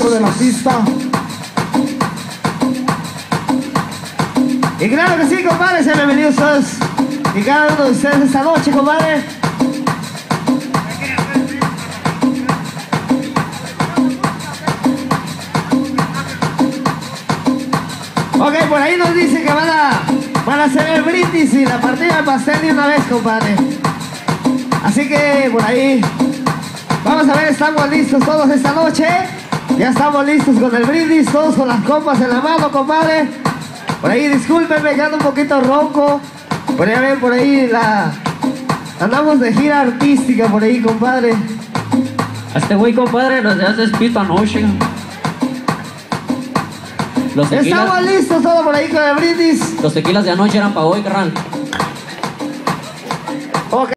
de la pista. Y claro que sí, compadre, sean bienvenidos todos y cada uno de ustedes esta noche, compadre. Ok, por ahí nos dice que van a, van a hacer el brindis y la partida de pastel de una vez, compadre. Así que por ahí, vamos a ver, estamos listos todos esta noche. Ya estamos listos con el brindis, todos con las copas en la mano, compadre. Por ahí, discúlpenme, que ando un poquito ronco. Por ahí, a ver, por ahí la... Andamos de gira artística por ahí, compadre. Este güey, compadre, nos hace pito anoche. Los Estamos tequilas, listos todos por ahí con el brindis. los tequilas de anoche eran para hoy, carnal.